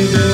You.